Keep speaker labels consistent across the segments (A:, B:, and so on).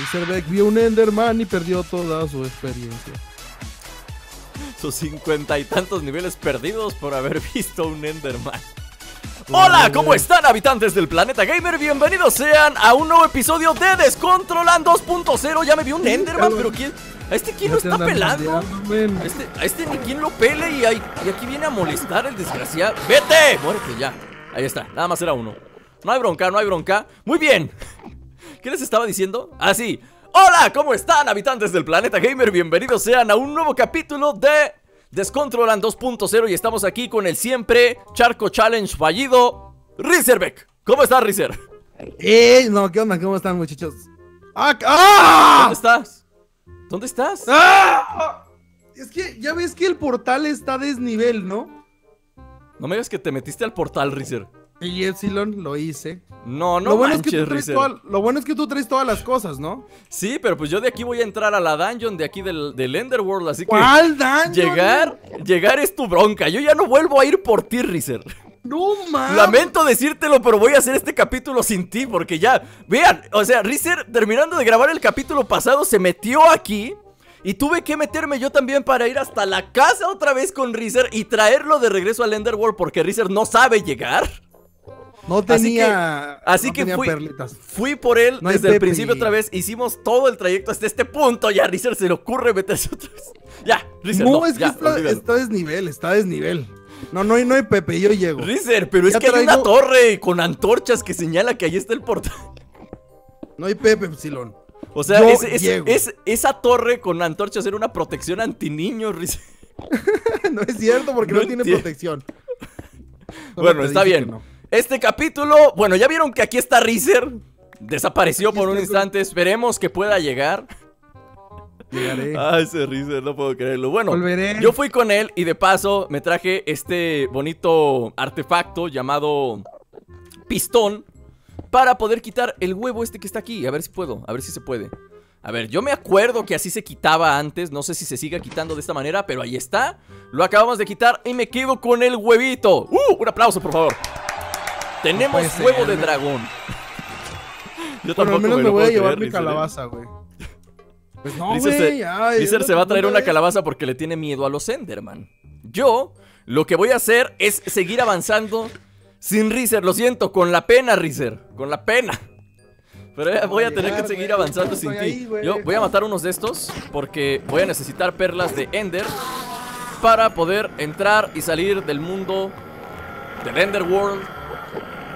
A: Razorback vio un Enderman y perdió toda su experiencia.
B: Sus cincuenta y tantos niveles perdidos por haber visto un Enderman. Hola, ¿cómo están habitantes del planeta gamer? Bienvenidos sean a un nuevo episodio de Descontrolan 2.0 Ya me vi un Enderman, pero ¿quién? ¿A este quién lo está pelando? A este, a este ni quien lo pele y, ahí- y aquí viene a molestar el desgraciado ¡Vete! Muérete ya Ahí está, nada más era uno No hay bronca, no hay bronca Muy bien ¿Qué les estaba diciendo? Ah, sí Hola, ¿cómo están habitantes del planeta gamer? Bienvenidos sean a un nuevo capítulo de Descontrolan 2.0 Y estamos aquí con el siempre Charco Challenge fallido Rizerbeck ¿Cómo estás, Rizer?
A: ¡Ey! No, ¿qué onda? ¿Cómo están, muchachos? ¡Ah! ¡Ah!
B: ¿Dónde estás? ¿Dónde estás?
A: ¡Ah! Es que ya ves que el portal está a desnivel, ¿no?
B: No me digas que te metiste al portal, Rizer
A: Y Epsilon lo hice.
B: No, no
A: lo, bueno
B: manches,
A: es que tú toda- lo bueno es que tú traes todas las cosas, ¿no?
B: Sí, pero pues yo de aquí voy a entrar a la dungeon de aquí del, del Enderworld, así que
A: ¿Cuál daño?
B: llegar, llegar es tu bronca. Yo ya no vuelvo a ir por ti, Rizer.
A: No mames.
B: Lamento decírtelo, pero voy a hacer este capítulo sin ti porque ya, vean, o sea, Rizer terminando de grabar el capítulo pasado se metió aquí y tuve que meterme yo también para ir hasta la casa otra vez con Rizer y traerlo de regreso al Enderworld porque Rizer no sabe llegar.
A: No
B: Así
A: tenía.
B: así
A: no
B: que fui-
A: perlitas.
B: Fui por él
A: No
B: desde el principio otra vez. Hicimos todo el trayecto hasta este punto. Ya a Rizer se le ocurre meterse otra vez. Ya, Rizer,
A: No,
B: no,
A: es que
B: ya,
A: está, está desnivel, está desnivel. No, no hay, no hay Pepe, yo llego.
B: Rizer, pero es que hay una torre con antorchas que señala que ahí está el portal.
A: No hay Pepe, Epsilon.
B: O sea, es- es-
A: llego.
B: es- esa torre con antorchas era una protección anti niños, Rizer.
A: no es cierto porque
B: No
A: no, tiene protección.
B: Bueno, está bien. Este capítulo, bueno, ya vieron que aquí está Rizer. Desapareció por un instante. Esperemos que pueda llegar.
A: Llegaré.
B: Ay, ese Rizer, no puedo creerlo. Bueno,
A: Volveré.
B: yo fui con él y de paso me traje este bonito artefacto llamado pistón para poder quitar el huevo este que está aquí. A ver si puedo, a ver si se puede. A ver, yo me acuerdo que así se quitaba antes, no sé si se siga quitando de esta manera, pero ahí está. Lo acabamos de quitar y me quedo con el huevito. ¡Uh! Un aplauso, por favor. Tenemos
A: ser,
B: huevo de dragón. Yo
A: menos
B: me lo
A: voy a llevar
B: creer,
A: mi
B: ¿eh?
A: calabaza, güey. Pues no, güey.
B: se, va a traer
A: no
B: una calabaza porque le tiene miedo a los Enderman. Yo lo que voy a hacer es seguir avanzando sin Rizer. Lo siento, con la pena, Rizer. Con la pena. Pero ya voy a tener que seguir avanzando sin ti. Yo voy a matar unos de estos porque voy a necesitar perlas de Ender para poder entrar y salir del mundo del Enderworld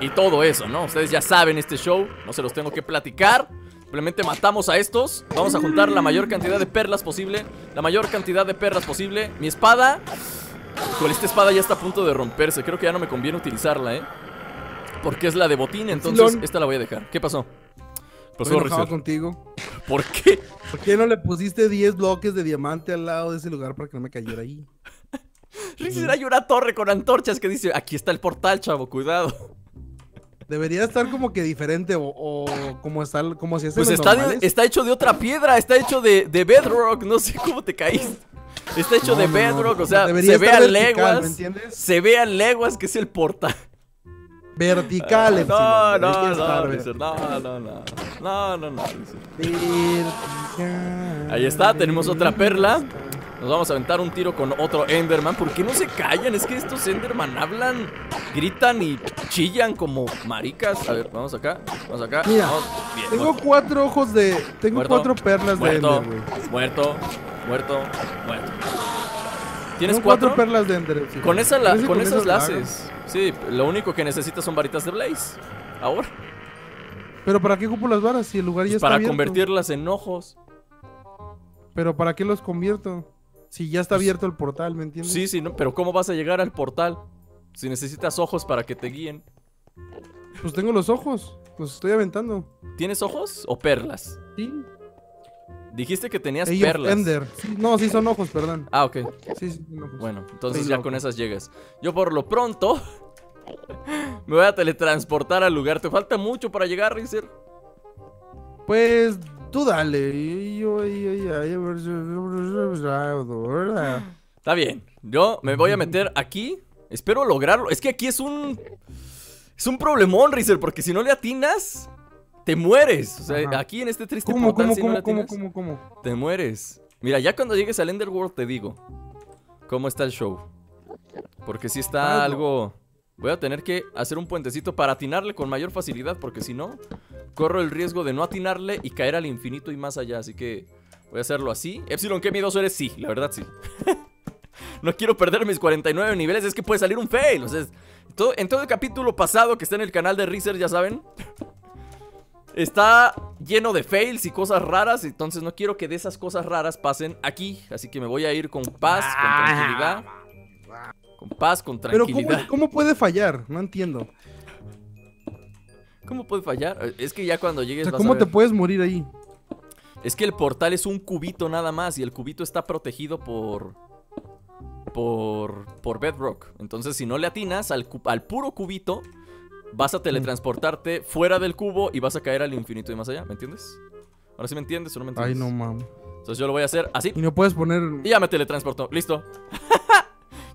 B: y todo eso, ¿no? Ustedes ya saben este show, no se los tengo que platicar. Simplemente matamos a estos. Vamos a juntar la mayor cantidad de perlas posible. La mayor cantidad de perlas posible. Mi espada. Con esta espada ya está a punto de romperse. Creo que ya no me conviene utilizarla, ¿eh? Porque es la de botín, entonces esta la voy a dejar. ¿Qué pasó?
A: Estoy
B: Pasó,
A: enojado
B: Rizer.
A: contigo.
B: ¿Por qué?
A: ¿Por qué no le pusiste 10 bloques de diamante al lado de ese lugar para que no me cayera ahí?
B: Rizer, hay una torre con antorchas que dice: Aquí está el portal, chavo, cuidado.
A: Debería estar como que diferente o, o como, está, como si
B: Pues está, de- está hecho de otra piedra, está hecho de, de bedrock, no sé cómo te caíste. Está hecho
A: No,
B: de
A: no, no.
B: bedrock, o sea, se ve
A: estar
B: a
A: vertical,
B: leguas.
A: ¿me entiendes?
B: Se ve a leguas que es el portal.
A: Vertical,
B: No,
A: Epsilon,
B: no, no, no, no, no. No, no, no,
A: vertical.
B: Ahí está, tenemos otra perla. Nos vamos a aventar un tiro con otro Enderman. ¿Por qué no se callan? Es que estos Enderman hablan, gritan y chillan como maricas. A ver, vamos acá, vamos acá.
A: Mira,
B: vamos. Bien,
A: Tengo
B: muerto.
A: cuatro ojos de. Tengo
B: Muerto.
A: cuatro perlas de Ender, güey.
B: muerto, muerto, muerto. ¿Tienes
A: Tengo
B: cuatro?
A: cuatro perlas de Ender. Epsilon.
B: Con, esa la- con esas
A: la
B: laces. Sí, lo único que necesitas son varitas de Blaze. Ahora.
A: Pero ¿para qué ocupo las varas si el lugar ya
B: Pues
A: está
B: para
A: abierto?
B: convertirlas en ojos.
A: Pero ¿para qué los convierto? Si ya está abierto el portal, ¿me entiendes?
B: Pues Sí, sí, no, pero ¿cómo vas a llegar al portal? Si necesitas ojos para que te guíen.
A: Pues tengo los ojos. Los estoy aventando.
B: ¿Tienes ojos o perlas?
A: Sí.
B: Dijiste que tenías
A: Age
B: perlas.
A: Ender. Sí, no, sí son ojos, perdón.
B: Ah, ok.
A: Sí, sí, son ojos.
B: Bueno, entonces ya
A: loco.
B: con esas llegas. Yo por lo pronto me voy a teletransportar al lugar. ¿Te falta mucho para llegar, Rizer?
A: Pues tú dale.
B: Está bien. Yo me voy a meter aquí. Espero lograrlo. Es que aquí es un. Es un problemón, Rizer, porque si no le atinas, te mueres. O sea,
A: Ajá.
B: aquí en este triste
A: ¿Cómo,
B: portal,
A: cómo,
B: si no
A: cómo, cómo,
B: tienes,
A: cómo, cómo?
B: Te mueres. Mira, ya cuando llegues al Enderworld te digo cómo está el show. Porque si está
A: no.
B: algo... Voy a tener que hacer un puentecito para atinarle con mayor facilidad, porque si no, corro el riesgo de no atinarle y caer al infinito y más allá. Así que voy a hacerlo así. Epsilon, qué miedoso eres, sí, la verdad sí. no quiero perder mis 49 niveles, es que puede salir un fail. O sea, es- todo- en todo el capítulo pasado que está en el canal de Reezer, ya saben, Está lleno de fails y cosas raras, entonces no quiero que de esas cosas raras pasen aquí. Así que me voy a ir con paz, con tranquilidad. Con paz, con
A: Pero
B: tranquilidad.
A: ¿cómo, ¿cómo puede fallar? No entiendo.
B: ¿Cómo puede fallar? Es que ya cuando
A: O
B: llegues
A: sea,
B: vas a
A: ¿cómo te puedes morir ahí?
B: Es que el portal es un cubito nada más y el cubito está protegido por por por bedrock. Entonces, si no le atinas al, al puro cubito, vas a teletransportarte fuera del cubo y vas a caer al infinito y más allá, ¿me entiendes? Ahora sí me entiendes o no me
A: Ay,
B: entiendes.
A: no mames.
B: Entonces yo lo voy a hacer así.
A: Y no puedes poner.
B: Y ya me teletransportó. Listo.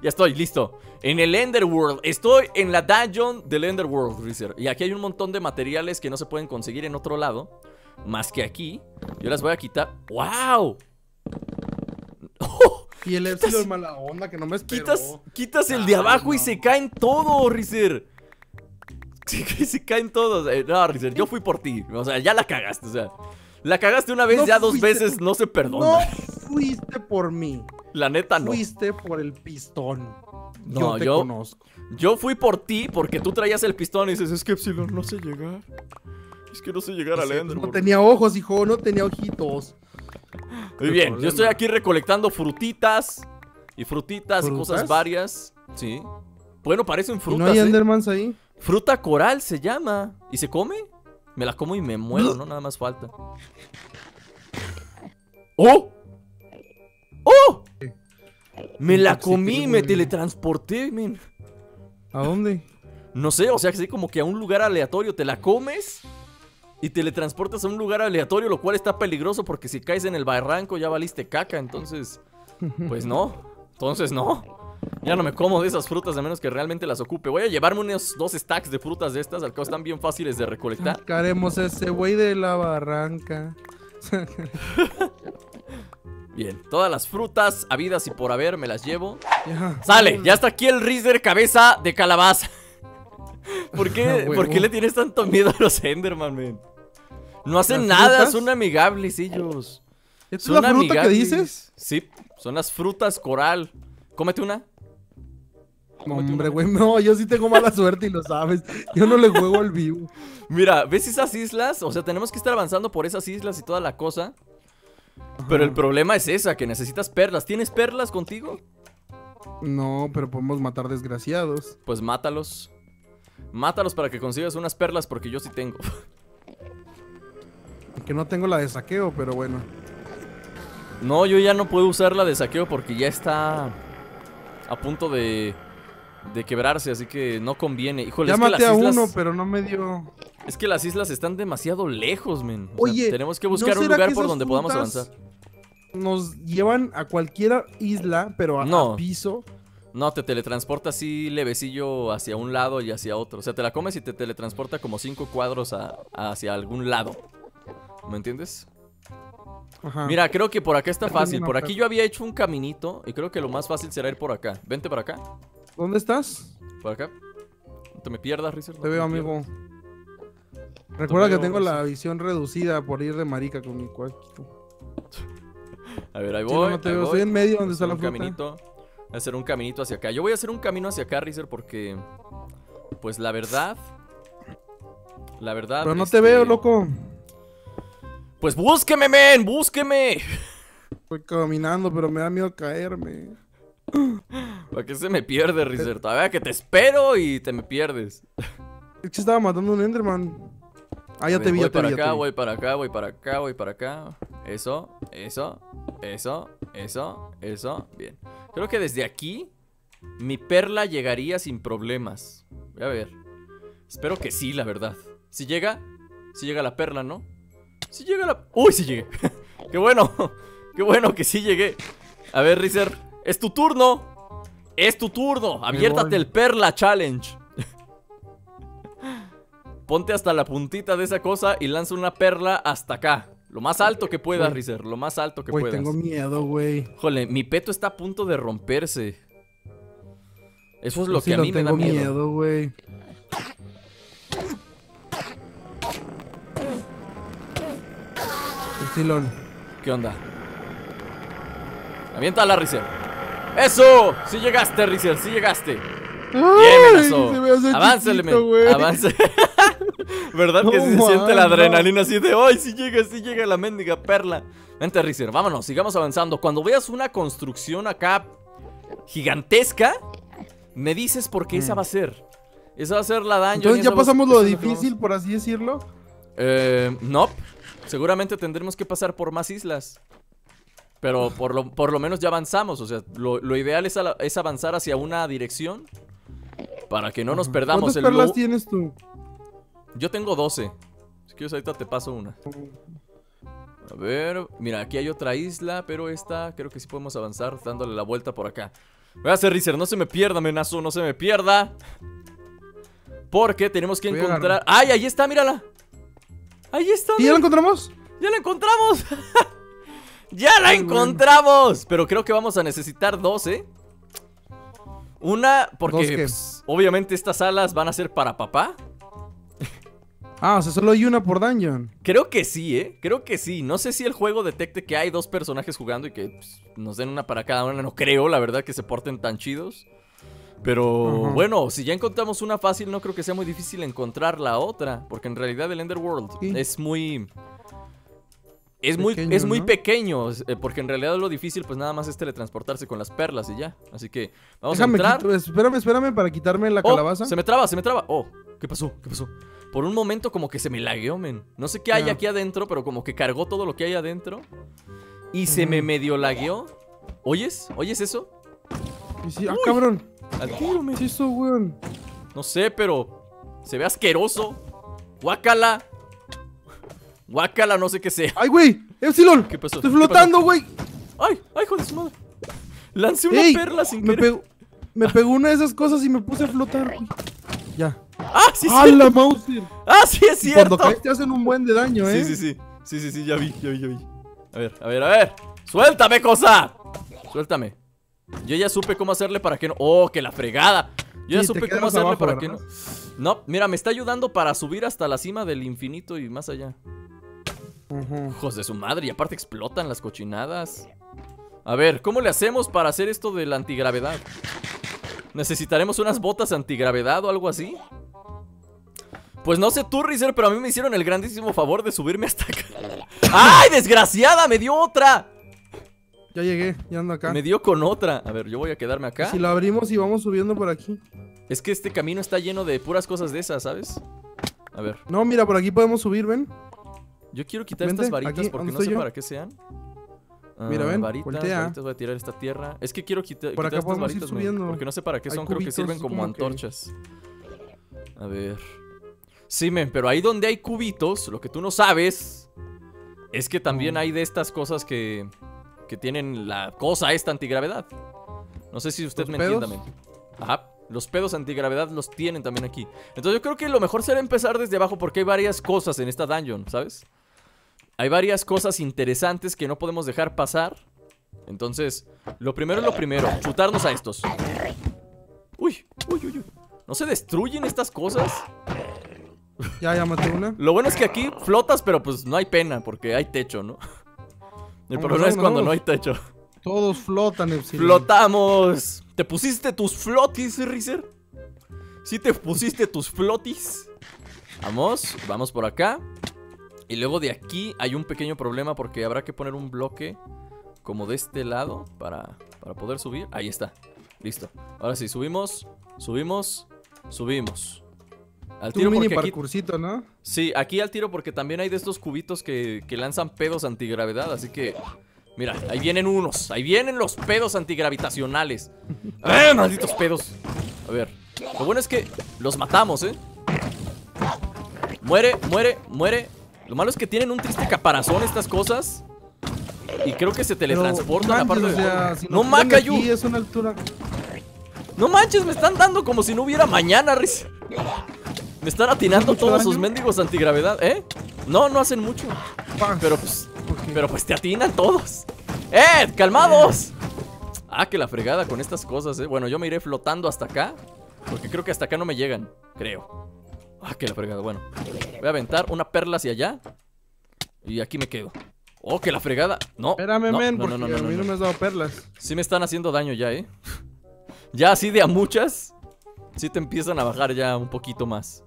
B: ya estoy, listo. En el Enderworld. Estoy en la dungeon del Enderworld, Reezer. Y aquí hay un montón de materiales que no se pueden conseguir en otro lado. Más que aquí. Yo las voy a quitar. ¡Wow!
A: Y el Epsilon mala onda que no me esperó.
B: Quitas, quitas el de
A: Ay,
B: abajo y
A: no.
B: se caen todos, Reezer. Se, se caen todos. Eh, no, Reezer, yo fui por ti. O sea, ya la cagaste. O sea, la cagaste una vez,
A: No
B: ya dos
A: fuiste
B: veces no se
A: No
B: perdona.
A: fuiste por mí.
B: La neta no.
A: Fuiste por el pistón.
B: No,
A: yo te
B: yo-
A: conozco.
B: Yo fui por ti porque tú traías el pistón y dices, es que Epsilon no sé llegar. Es que no sé llegar al
A: No
B: Enderworld.
A: tenía ojos, hijo, no tenía ojitos.
B: Muy bien,
A: problema.
B: yo estoy aquí recolectando frutitas y frutitas, y cosas varias. Sí. Bueno, parecen
A: ¿Y
B: frutas.
A: no hay
B: ¿eh?
A: Endermans ahí?
B: Fruta coral se llama. ¿Y se come? Me la como y me muero, ¿no? Nada más falta. ¡Oh! ¡Oh! Me la comí me teletransporté, men.
A: ¿A dónde?
B: No sé, o sea, así como que a un lugar aleatorio te la comes y teletransportas a un lugar aleatorio, lo cual está peligroso porque si caes en el barranco ya valiste caca, entonces, pues no, entonces no. Ya no me como de esas frutas a menos que realmente las ocupe. Voy a llevarme unos dos stacks de frutas de estas, al cabo están bien fáciles de recolectar.
A: Sacaremos ese güey de la barranca.
B: Bien, todas las frutas habidas y por haber me las llevo. ¡Sale! Ya está aquí el Rizer cabeza de calabaza. ¿Por
A: Ah,
B: qué,
A: huevo.
B: ¿Por qué le tienes tanto miedo a los Enderman, man? No hacen
A: ¿Las
B: nada,
A: frutas?
B: son amigables ellos.
A: ¿Esta es
B: Son
A: la fruta que dices?
B: Sí, son las frutas coral. Cómete una.
A: Hombre, güey, no, yo sí tengo mala suerte y lo sabes. Yo no le juego al vivo.
B: Mira, ¿ves esas islas? O sea, tenemos que estar avanzando por esas islas y toda la cosa. Pero el problema es esa, que necesitas perlas. ¿Tienes perlas contigo?
A: No, pero podemos matar desgraciados.
B: Pues mátalos. Mátalos para que consigas unas perlas porque yo sí tengo.
A: Que no tengo la de saqueo, pero bueno.
B: No, yo ya no puedo usar la de saqueo porque ya está a punto de, de quebrarse, así que no conviene. Híjole,
A: ya
B: es que las
A: a
B: islas,
A: uno, pero no me dio.
B: es que las islas están demasiado lejos, men. O sea,
A: Oye,
B: tenemos que
A: ¿no
B: buscar un lugar por donde podamos avanzar.
A: Nos llevan a cualquier isla, pero a, a
B: No.
A: piso.
B: No, te teletransporta así levecillo hacia un lado y hacia otro. O sea, te la comes y te teletransporta como cinco cuadros a- hacia algún lado. ¿Me entiendes?
A: Ajá.
B: Mira, creo que por acá está fácil. Por aquí yo había hecho un caminito y creo que lo más fácil será ir por acá. Vente para acá.
A: ¿Dónde estás?
B: Por acá. No te me pierdas, Rizer. no
A: Te veo, amigo. Recuerda que
B: veo,
A: tengo la visión reducida por ir de marica con mi cuarto.
B: A ver, ahí
A: Sí,
B: voy.
A: no, no te
B: ahí voy.
A: Estoy en medio donde está la
B: un
A: fruta.
B: caminito. Voy a hacer un caminito hacia acá. Yo voy a hacer un camino hacia acá, Rizer, porque. Pues la verdad. La verdad.
A: Pero no te
B: este,
A: veo, loco.
B: Pues búsqueme, men, búsqueme.
A: Estoy caminando, pero me da miedo caerme.
B: ¿Para qué se me pierde, Rizer? Todavía que te espero y te me pierdes.
A: Es que estaba matando un Enderman. Ah, ya te vi,
B: voy
A: ya te
B: para
A: vi.
B: acá, voy para acá, voy para acá, voy para acá. Eso, eso, eso, eso, eso. Bien. Creo que desde aquí mi perla llegaría sin problemas. Voy a ver. Espero que sí, la verdad. Si llega, si llega la perla, ¿no? Si llega la... ¡Uy, sí llegué! ¡Qué bueno! ¡Qué bueno que sí llegué! A ver, Rizer, es tu turno. Es tu turno. Aviértate
A: voy.
B: el perla challenge. ponte hasta la puntita de esa cosa y lanza una perla hasta acá. Lo más alto que puedas. Rizer. Lo más alto que
A: Güey,
B: puedas.
A: tengo miedo, güey.
B: Híjole, mi peto está a punto de romperse. Eso es lo
A: Sí,
B: que a mí me da
A: tengo
B: miedo.
A: güey. Silón.
B: ¿Qué onda? Aviéntala, Rizer. ¡Eso! ¡Sí llegaste, Rizer! ¡Sí llegaste! ¡Bien, Aváncele,
A: chiquito,
B: men. Avance. ¿Verdad que
A: No
B: se siente la adrenalina así de ¡Ay, sí llega, sí llega la mendiga perla! Vente, Rizer, vámonos, sigamos avanzando. Cuando veas una construcción acá gigantesca, me dices porque esa
A: Mm.
B: va a ser. Esa va a ser la y
A: Entonces ya pasamos lo difícil, por así decirlo.
B: Eh, no. Seguramente tendremos que pasar por más islas. Pero por lo, por lo menos ya avanzamos. O sea, lo, lo ideal es, es avanzar hacia una dirección. Para que no nos perdamos.
A: ¿Cuántas
B: El
A: perlas tienes tú?
B: Yo tengo 12. Si quieres, ahorita te paso una. A ver, mira, aquí hay otra isla, pero esta creo que sí podemos avanzar dándole la vuelta por acá. Voy a hacer Rizer, no se me pierda, menazo, no se me pierda. Porque tenemos que
A: Voy
B: encontrar. ¡Ay, ahí está, mírala! Ahí está.
A: ¿Y ya lo encontramos?
B: ¡Ya la encontramos! ¡Ya la
A: bueno.
B: encontramos! Pero creo que vamos a necesitar dos, ¿eh? Una, porque pues, obviamente estas alas van a ser para papá.
A: Ah, o sea, solo hay una por dungeon.
B: Creo que sí, ¿eh? Creo que sí. No sé si el juego detecte que hay dos personajes jugando y que pues, nos den una para cada una. No creo, la verdad, que se porten tan chidos. Pero bueno, si ya encontramos una fácil, no creo que sea muy difícil encontrar la otra. Porque en realidad el Enderworld
A: Sí.
B: es muy. Es muy,
A: Pequeño,
B: es muy
A: ¿no?
B: pequeño, eh, porque en realidad lo difícil pues nada más es teletransportarse con las perlas y ya. Así que vamos
A: Déjame,
B: a entrar.
A: quito- espérame, espérame para quitarme la
B: Oh,
A: calabaza.
B: se me traba, se me traba. Oh, ¿qué pasó? ¿Qué pasó? Por un momento como que se me lagueó, men. No sé qué hay aquí adentro, pero como que cargó todo lo que hay adentro. Y se me medio lagueó. ¿Oyes? ¿Oyes eso?
A: Sí, ah, cabrón.
B: Al tiro, men.
A: ¿Qué eso, weón?
B: No sé, pero se ve asqueroso. Guácala. Guácala, no sé qué sea.
A: ¡Ay, güey! ¡Epsilon!
B: ¿Qué pasó?
A: ¡Estoy
B: ¿Qué
A: flotando, güey!
B: ¡Ay! ¡Ay, hijo de su madre! Lancé una
A: ¡Ey!
B: perla sin
A: me,
B: querer.
A: pegó, me pegó una de esas cosas y me puse a flotar, güey. Ya.
B: ¡Ah, sí es
A: ¡Ah,
B: cierto!
A: la Mauser!
B: ¡Ah, sí es
A: Y
B: cierto!
A: Cuando caes te hacen un buen de daño, ¿eh?
B: Sí, sí, sí. Sí, sí, sí, ya vi, ya vi, ya vi. A ver, a ver, a ver. ¡Suéltame, cosa! Suéltame. Yo ya supe cómo hacerle para que no. ¡Oh, que la fregada! Yo ya
A: Sí,
B: supe cómo hacerle
A: abajo,
B: para que no. No, mira, me está ayudando para subir hasta la cima del infinito y más allá.
A: Ujú.
B: Hijos de su madre, y aparte explotan las cochinadas. A ver, ¿cómo le hacemos para hacer esto de la antigravedad? ¿Necesitaremos unas botas antigravedad o algo así? Pues no sé tú, Rizer, pero a mí me hicieron el grandísimo favor de subirme hasta acá. ¡Ay, desgraciada! ¡Me dio otra!
A: Ya llegué, ya ando acá.
B: Me dio con otra. A ver, yo voy a quedarme acá.
A: Si lo abrimos y vamos subiendo por aquí.
B: Es que este camino está lleno de puras cosas de esas, ¿sabes? A ver,
A: No, mira, por aquí podemos subir, ven.
B: yo quiero quitar
A: Vente,
B: estas varitas
A: aquí,
B: porque
A: ¿dónde
B: no sé
A: yo?
B: para qué sean. Ah,
A: Mira, ven,
B: varitas,
A: voltea.
B: varitas, voy a tirar esta tierra. Es que quiero quita- quitar,
A: Por acá
B: estas
A: podemos ir
B: varitas, men,
A: subiendo.
B: porque no sé para qué
A: Hay
B: son, creo que
A: cubitos
B: sirven como
A: como que-
B: antorchas. A ver. Sí, men, pero ahí donde hay cubitos, lo que tú no sabes es que también
A: No.
B: hay de estas cosas que, que tienen la cosa esta antigravedad. No sé si usted
A: ¿Los
B: me
A: pedos?
B: entienda, men. Ajá. Los pedos antigravedad los tienen también aquí. Entonces yo creo que lo mejor será empezar desde abajo porque hay varias cosas en esta dungeon, ¿sabes? Hay varias cosas interesantes que no podemos dejar pasar. Entonces, lo primero es lo primero, chutarnos a estos. Uy, uy, uy, uy. ¿No se destruyen estas cosas?
A: Ya, ya maté una.
B: Lo bueno es que aquí flotas, pero pues no hay pena porque hay techo, ¿no? El problema es cuando no hay techo.
A: Todos flotan, Epsilon.
B: ¡Flotamos! ¿Te pusiste tus flotis, Rizer? ¿Sí te pusiste tus flotis? Vamos, vamos por acá. Y luego de aquí hay un pequeño problema porque habrá que poner un bloque como de este lado para, para poder subir. Ahí está. Listo. Ahora sí, subimos, subimos, subimos. Al tiro
A: mini
B: porque aquí...
A: parkourcito, ¿no?
B: Sí, aquí al tiro porque también hay de estos cubitos que, que lanzan pedos antigravedad, así que... Mira, ahí vienen unos, ahí vienen los pedos antigravitacionales. ¡Eh, malditos pedos! A ver, lo bueno es que los matamos, ¿eh? Muere, muere, muere. Lo malo es que tienen un triste caparazón estas cosas. Y creo que se teletransportan aparte
A: manches,
B: de...
A: o sea, si
B: no Macayu.
A: aquí es una altura.
B: No manches, me están dando como si no hubiera mañana, Riz. Me están atinando todos sus
A: daño?
B: mendigos antigravedad, ¿eh? No, no hacen mucho. Pero pues, pero pues te atinan todos. ¡Eh! ¡Calmados! Ah, que la fregada con estas cosas, ¿eh? Bueno, yo me iré flotando hasta acá. Porque creo que hasta acá no me llegan. Creo. Ah, que la fregada. Bueno, voy a aventar una perla hacia allá. Y aquí me quedo. Oh, que la fregada. No.
A: Espérame,
B: no,
A: men,
B: no,
A: porque
B: no, no,
A: a
B: no,
A: mí no,
B: no.
A: me has dado perlas.
B: Sí me están haciendo daño ya, ¿eh? ya así de a muchas. Sí te empiezan a bajar ya un poquito más.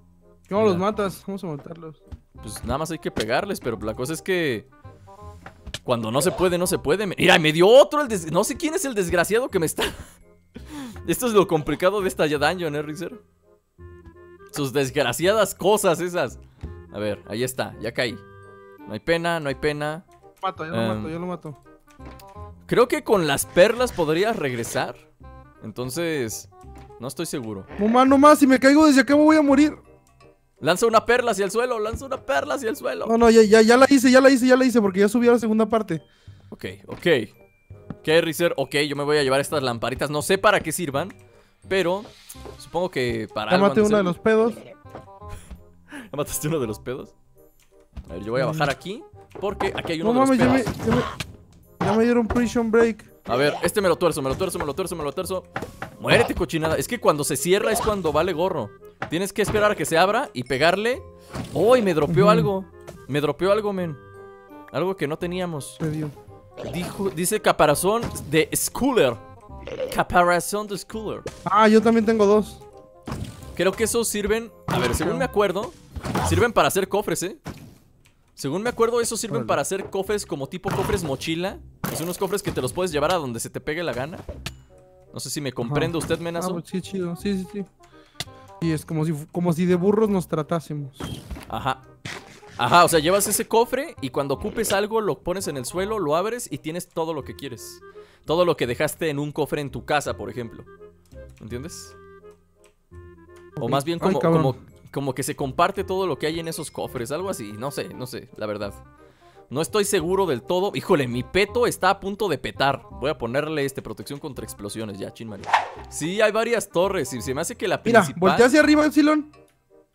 A: ¿Cómo los matas? Vamos a matarlos.
B: Pues nada más hay que pegarles, pero la cosa es que cuando no se puede, no se puede. Mira, me dio otro el des- No sé quién es el desgraciado que me está... Esto es lo complicado de esta dungeon, ¿eh, Rizer? Sus desgraciadas cosas esas. A ver, ahí está, ya caí. No hay pena, no hay pena.
A: Mato, yo lo
B: Em.
A: mato, yo lo mato.
B: Creo que con las perlas podrías regresar. Entonces, no estoy seguro.
A: Mamá, no más, si me caigo desde acá me voy a morir.
B: Lanza una perla hacia el suelo, lanza una perla hacia el suelo.
A: No, no, ya, ya, ya la hice, ya la hice, ya la hice, porque ya subí a la segunda parte.
B: Ok, ok. Ok, Rizer, ok, yo me voy a llevar estas lamparitas. No sé para qué sirvan, pero supongo que para
A: Ya maté uno de los pedos.
B: ¿Ya mataste uno de los pedos? A ver, yo voy a bajar aquí, porque aquí hay uno
A: No
B: de los
A: mames, ya
B: pedos.
A: me, ya me, ya me dieron prison break.
B: A ver, este me lo tuerzo, me lo tuerzo, me lo tuerzo, me lo tuerzo. Muérete, cochinada. Es que cuando se cierra es cuando vale gorro. Tienes que esperar a que se abra y pegarle. ¡Oh! Y me dropeó algo. Me dropeó algo, men. Algo que no teníamos. Dijo, dice caparazón de Schooler. Caparazón de Schooler.
A: Ah, yo también tengo dos.
B: Creo que esos sirven. A ver, según me acuerdo, sirven para hacer cofres, ¿eh? Según me acuerdo, esos sirven para hacer cofres como tipo cofres mochila. Son unos cofres que te los puedes llevar a donde se te pegue la gana. No sé si me comprende usted,
A: Ah,
B: menazo.
A: pues sí, chido. Sí, sí, sí. Y es como si, como si de burros nos tratásemos.
B: Ajá. Ajá, o sea, llevas ese cofre y cuando ocupes algo lo pones en el suelo, lo abres y tienes todo lo que quieres. Todo lo que dejaste en un cofre en tu casa, por ejemplo. ¿Entiendes? O más bien como, como, como que se comparte todo lo que hay en esos cofres, algo así. No sé, no sé, la verdad. No estoy seguro del todo. Híjole, mi peto está a punto de petar. Voy a ponerle este protección contra explosiones, ya, chin, Mario. Sí, hay varias torres y se me hace que la
A: Mira,
B: principal...
A: voltea hacia arriba, Epsilon.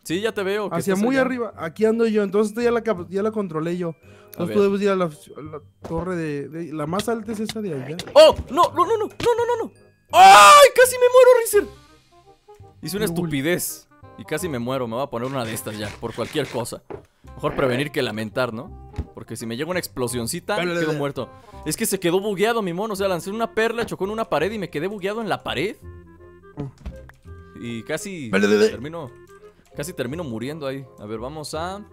B: Sí, ya te veo.
A: Hacia muy
B: allá.
A: arriba. Aquí ando yo. Entonces esta ya la, ya la controlé yo. Entonces tú debes ir a la, a la torre de, de- La más alta es esa de allá.
B: ¡Oh! ¡No, no, no, no! ¡No, no, no, no! ¡Ay! ¡Casi me muero, Rizer! Hice una estupidez. Y casi me muero. Me voy a poner una de estas ya. Por cualquier cosa. Mejor prevenir que lamentar, ¿no? Porque si me llega una explosioncita, quedo muerto. Es que se quedó bugueado mi mono. O sea, lancé una perla, chocó en una pared y me quedé bugueado en la pared. Y casi
A: vale.
B: termino. Casi termino muriendo ahí. A ver, vamos a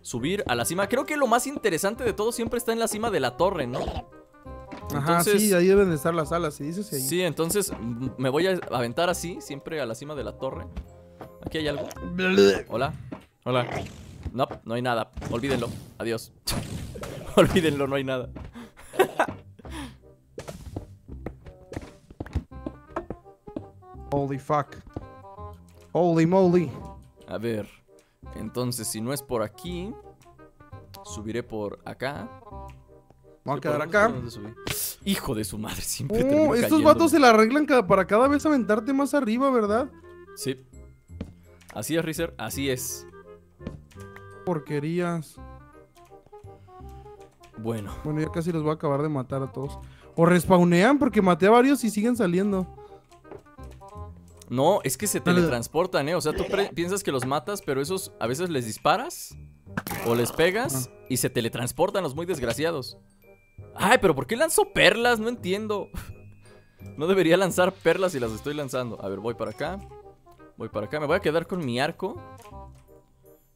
B: subir a la cima. Creo que lo más interesante de todo siempre está en la cima de la torre, ¿no?
A: Ajá,
B: Entonces-
A: sí, ahí deben de estar las alas. Si dices ahí.
B: Sí, entonces me voy a aventar así, siempre a la cima de la torre. Aquí hay algo. Hola. Hola. No, no hay nada. Olvídenlo. Adiós. Olvídenlo, no hay nada.
A: Holy fuck. Holy moly.
B: A ver. Entonces, si no es por aquí, subiré por acá.
A: Vamos a quedar acá.
B: Hijo de su madre, siempre
A: Oh, estos
B: cayendo.
A: vatos se la arreglan para cada vez aventarte más arriba, ¿verdad?
B: Sí. Así es, Rizer. Así es.
A: Porquerías.
B: Bueno.
A: Bueno, ya casi los voy a acabar de matar a todos. O respawnean porque maté a varios y siguen saliendo.
B: No, es que se teletransportan, ¿eh? O sea, tú piensas que los matas, pero esos a veces les disparas o les pegas y se teletransportan los muy desgraciados. Ay, pero ¿por qué lanzo perlas? No entiendo. No debería lanzar perlas y las estoy lanzando. A ver, voy para acá. Voy para acá. Me voy a quedar con mi arco.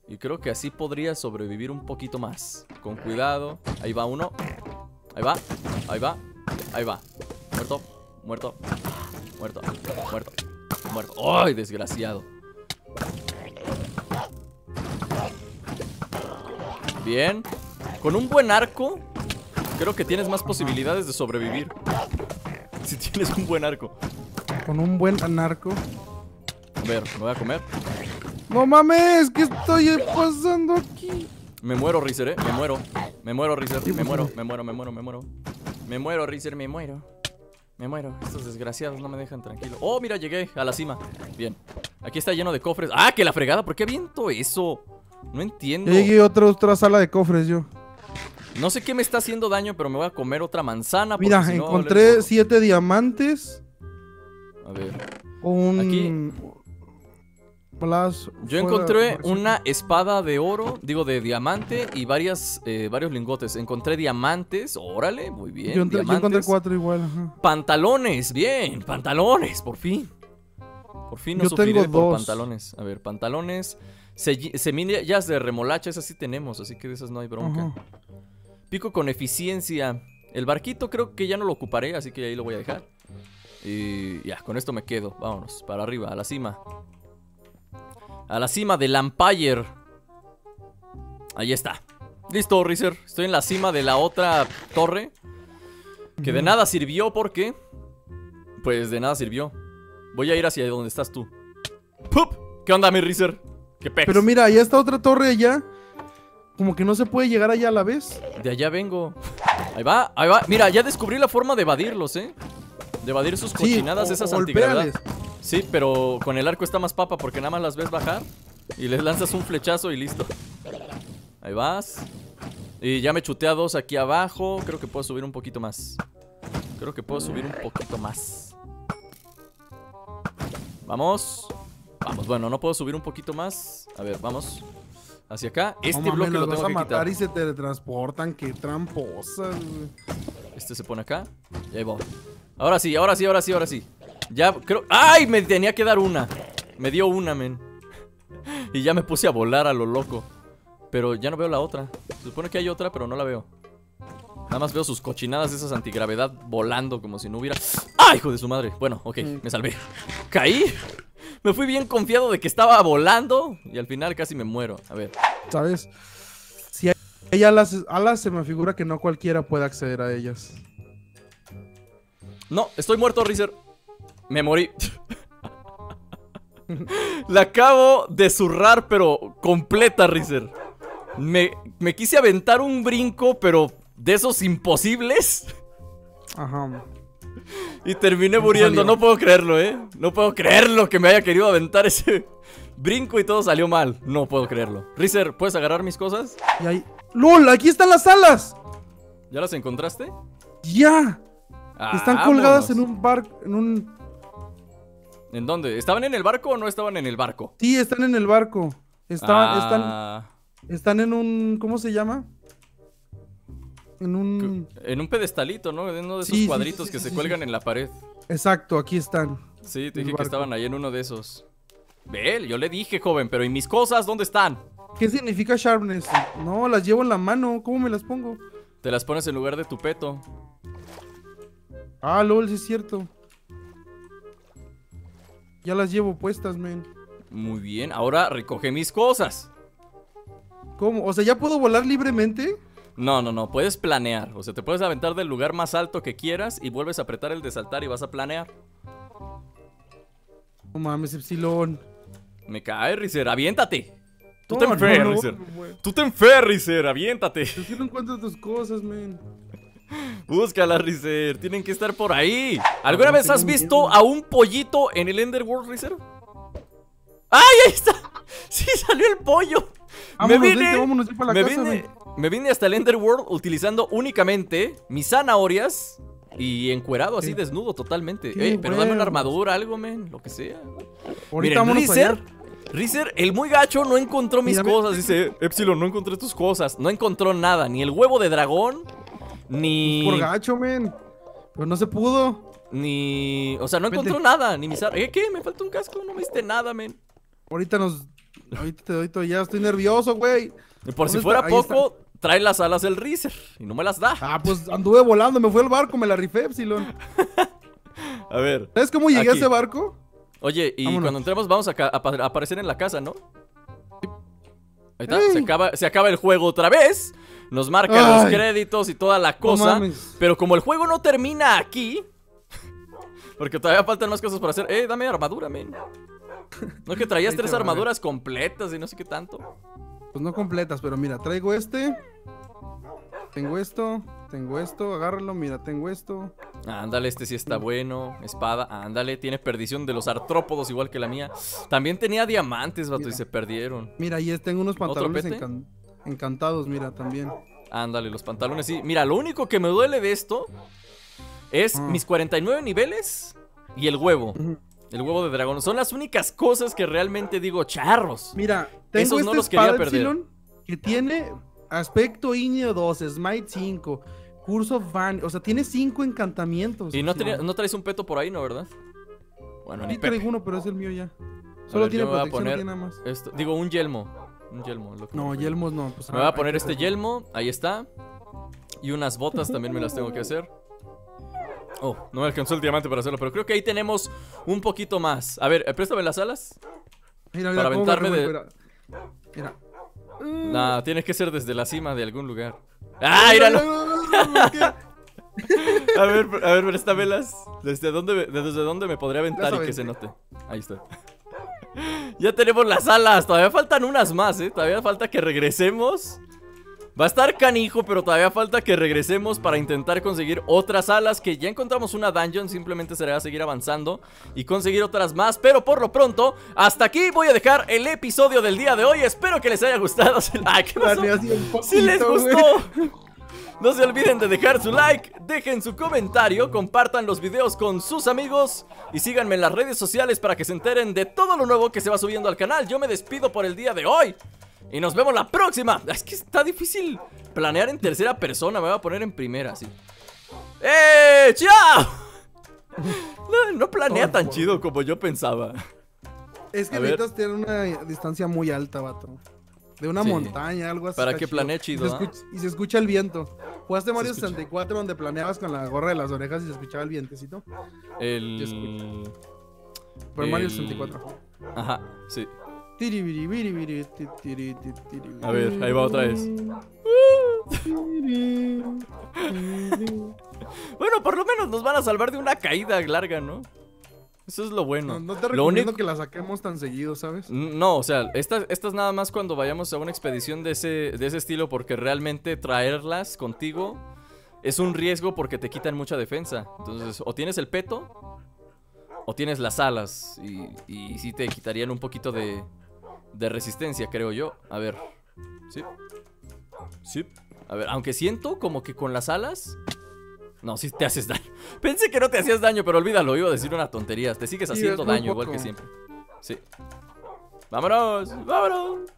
B: Y creo que así podría sobrevivir un poquito más. Con cuidado. Ahí va uno. Ahí va. Ahí va. Ahí va. Muerto. Muerto. Muerto. Muerto. Muerto. ¡Ay, desgraciado! Bien. Con un buen arco, creo que tienes más posibilidades de sobrevivir. Si tienes un buen arco.
A: Con un buen anarco.
B: A ver, me voy a comer.
A: No mames, ¿qué estoy pasando aquí?
B: Me muero, Rizer, eh. Me muero. Me muero, Rizer. Me muero, me muero, me muero, me muero. Me muero, Rizer, me muero. Me muero. Estos desgraciados no me dejan tranquilo. Oh, mira, llegué a la cima. Bien. Aquí está lleno de cofres. ¡Ah, que la fregada! ¿Por qué aviento eso? No entiendo.
A: Ya llegué a otra, otra sala de cofres yo.
B: No sé qué me está haciendo daño, pero me voy a comer otra manzana.
A: Mira,
B: si no,
A: encontré siete diamantes.
B: A ver.
A: Un.
B: Aquí. Yo encontré una espada de oro, digo de diamante y varias, eh, varios lingotes. Encontré diamantes, órale, muy bien.
A: Yo, entré- yo encontré cuatro igual. ajá.
B: Pantalones, bien, pantalones, por fin. Por fin no
A: Yo
B: sufriré
A: tengo
B: por
A: dos.
B: pantalones. A ver, pantalones. Semillas de remolacha, esas sí tenemos, así que de esas no hay bronca.
A: Ajá.
B: Pico con eficiencia. El barquito creo que ya no lo ocuparé, así que ahí lo voy a dejar. Y ya, con esto me quedo. Vámonos, para arriba, a la cima. A la cima del Empire. Ahí está. Listo, Rizer. Estoy en la cima de la otra torre. Que de nada sirvió porque... Pues de nada sirvió. Voy a ir hacia donde estás tú. ¡Pup! ¿Qué onda, mi Rizer? ¿Qué pex?
A: Pero mira, ahí está otra torre allá. Como que no se puede llegar allá a la vez.
B: De allá vengo. Ahí va, ahí va. Mira, ya descubrí la forma de evadirlos, ¿eh? De evadir sus cochinadas,
A: o-
B: esas antigravedad. Sí, pero con el arco está más papa porque nada más las ves bajar y les lanzas un flechazo y listo. Ahí vas. Y ya me chuté a dos aquí abajo. Creo que puedo subir un poquito más. Creo que puedo subir un poquito más. Vamos. Vamos, bueno, no puedo subir un poquito más. A ver, vamos. Hacia acá. Este
A: no
B: bloque lo
A: los vas
B: tengo
A: a
B: que
A: matar
B: quitar.
A: y se teletransportan. Qué tramposas.
B: Este se pone acá. Y ahí va. Ahora sí, ahora sí, ahora sí, ahora sí. Ya creo. ¡Ay! Me tenía que dar una. Me dio una, men. Y ya me puse a volar a lo loco. Pero ya no veo la otra. Se supone que hay otra, pero no la veo. Nada más veo sus cochinadas, esas antigravedad volando como si no hubiera. ¡Ay, hijo de su madre! Bueno, ok, me salvé. Caí. Me fui bien confiado de que estaba volando. Y al final casi me muero. A ver.
A: ¿Sabes? Si hay, hay alas, alas, se me figura que no cualquiera puede acceder a ellas.
B: No, estoy muerto, Rizer. Me morí. La acabo de zurrar, pero completa, Rizer. Me, me quise aventar un brinco, pero de esos imposibles.
A: Ajá.
B: Y terminé
A: ¿Cómo
B: muriendo.
A: salió?
B: No puedo creerlo, ¿eh? No puedo creerlo que me haya querido aventar ese brinco y todo salió mal. No puedo creerlo. Rizer, ¿puedes agarrar mis cosas?
A: Y ahí. ¡Lol! ¡Aquí están las alas!
B: ¿Ya las encontraste?
A: ¡Ya! Están colgadas en un barco. En un.
B: ¿En dónde? ¿Estaban en el barco o no estaban en el barco?
A: Sí, están en el barco. Estaban, están,
B: Ah.
A: están en un. ¿Cómo se llama? En un.
B: En un pedestalito, ¿no? En uno de esos
A: Sí,
B: cuadritos
A: sí,
B: que se cuelgan en la pared.
A: Exacto, aquí están.
B: Sí, te dije que estaban ahí en uno de esos. Ve, yo le dije, joven, pero ¿y mis cosas dónde están?
A: ¿Qué significa sharpness? No, las llevo en la mano. ¿Cómo me las pongo?
B: Te las pones en lugar de tu peto.
A: Ah, lol, sí es cierto. Ya las llevo puestas, men.
B: Muy bien, ahora recoge mis cosas.
A: ¿Cómo? O sea, ¿ya puedo volar libremente?
B: No, no, no, puedes planear. O sea, te puedes aventar del lugar más alto que quieras y vuelves a apretar el de saltar y vas a planear.
A: No mames, Epsilon.
B: Me cae, Rizer, aviéntate. Tú te
A: no,
B: enfer,
A: no,
B: Rizer. Tú te enfer, Rizer, aviéntate.
A: Sí no encuentro tus cosas, men.
B: Búscala, Rizer. Tienen que estar por ahí. ¿Alguna vez has visto a un pollito en el Enderworld, Rizer? ¡Ay, ahí está! ¡Sí salió el pollo!
A: Vámonos,
B: me vine,
A: vente, vámonos ya para la
B: me,
A: casa,
B: vine,
A: men.
B: me vine hasta el Enderworld utilizando únicamente mis zanahorias y encuerado así,
A: Sí.
B: desnudo totalmente. Pero dame una armadura, algo, men, lo que sea.
A: Ahorita
B: Miren, Rizer. Rizer, el muy gacho no encontró mis cosas. Dice, Epsilon, no encontré tus cosas. No encontró nada, ni el huevo de dragón, ni...
A: Por gacho, men. Pero no se pudo.
B: Ni. O sea, no encontró nada. Ni mis ¿Eh, ¿Qué? Me falta un casco. No me diste nada, men.
A: Ahorita nos. Ahorita te doy todo. Ya estoy nervioso, güey.
B: Y por si
A: ¿Dónde
B: fuera
A: está?
B: Poco, trae las alas del Reezer. Y no me las da.
A: Ah, pues anduve volando. Me fui al barco, me la rifé, Epsilon.
B: A ver.
A: ¿Sabes cómo llegué a ese barco?
B: Oye, y
A: Vámonos.
B: cuando entremos, vamos a, aparecer en la casa, ¿no? Ahí está. Se acaba, se acaba el juego otra vez. Nos marca los créditos y toda la cosa. pero como el juego no termina aquí. Porque todavía faltan más cosas para hacer. Eh, dame armadura, men. No que traías tres armaduras completas y no sé qué tanto.
A: Pues no completas, pero mira, traigo este. Tengo esto, tengo esto, agárralo, mira, tengo esto.
B: Ándale, este sí está bueno. Espada, ándale. Tiene perdición de los artrópodos igual que la mía. También tenía diamantes, vato, y se perdieron.
A: Mira, y es- tengo unos pantalones
B: pete?
A: Encan- encantados, mira, también.
B: Ándale, los pantalones sí. Mira, lo único que me duele de esto es
A: Ah.
B: mis 49 niveles y el huevo. El huevo de dragón. Son las únicas cosas que realmente digo charros.
A: Mira, tengo
B: Esos
A: este
B: no los quería perder.
A: Que tiene aspecto Igneo 2, Smite 5, Curso Van, o sea, tiene 5 encantamientos.
B: Y no,
A: Epsilon.
B: tenía- no traes un peto por ahí, ¿no, verdad? Bueno, ni
A: Sí
B: pepe.
A: traigo uno, pero es el mío ya. Solo
B: ver,
A: tiene protección, no
B: poner-
A: tiene nada más.
B: Esto, digo, un yelmo. Un yelmo. lo que-
A: No, yelmos no. Pues,
B: Me voy
A: ah,
B: a poner
A: hay que
B: este yelmo. Ahí está. Y unas botas también me las tengo que hacer. Oh, no me alcanzó el diamante para hacerlo, pero creo que ahí tenemos un poquito más. A ver, eh, préstame las alas.
A: Mira, mira,
B: para aventarme de-
A: Mira. Mira.
B: Nah, tiene que ser desde la cima de algún lugar. ¡Ah, míralo! A ver, a ver, préstamelas. ¿Desde dónde, desde dónde me podría aventar y que se note? Ahí está. Ya tenemos las alas. Todavía faltan unas más, ¿eh? Todavía falta que regresemos. Va a estar canijo, pero todavía falta que regresemos para intentar conseguir otras alas. Que ya encontramos una dungeon. Simplemente será seguir avanzando y conseguir otras más. Pero por lo pronto, hasta aquí voy a dejar el episodio del día de hoy. Espero que les haya gustado. Ay, ¿qué pasó? Si les gustó, no se olviden de dejar su like, dejen su comentario, compartan los videos con sus amigos y síganme en las redes sociales para que se enteren de todo lo nuevo que se va subiendo al canal. Yo me despido por el día de hoy y nos vemos la próxima. Es que está difícil planear en tercera persona, me voy a poner en primera, sí. ¡Eh! ¡Chao! No, no planea tan chido como yo pensaba.
A: Es que necesitas tener una distancia muy alta, vato. De una
B: Sí.
A: montaña, algo así.
B: Para que planee chido,
A: Y se,
B: ¿ah?
A: escucha, y se escucha el viento. ¿Jugaste Mario
B: escucha.
A: 64 donde planeabas con la gorra de las orejas y se escuchaba el vientecito?
B: El...
A: Por Mario
B: El-
A: 64.
B: Ajá, sí. A ver, ahí va otra vez. Bueno, por lo menos nos van a salvar de una caída larga, ¿no? Eso es lo bueno.
A: No, no te
B: lo
A: recomiendo
B: único...
A: que la saquemos tan seguido, ¿sabes?
B: No, o sea, estas estas nada más cuando vayamos a una expedición de ese, de ese estilo, porque realmente traerlas contigo es un riesgo porque te quitan mucha defensa. Entonces, o tienes el peto, o tienes las alas, y, y sí te quitarían un poquito de, de resistencia, creo yo. A ver, sí. Sí. A ver, aunque siento como que con las alas... No, sí te haces daño. Pensé que no te hacías daño, pero olvídalo, iba a decir una tontería. Te sigues haciendo daño igual que siempre. Sí. Vámonos, vámonos.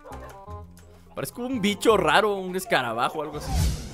B: Parezco un bicho raro, un escarabajo, algo así.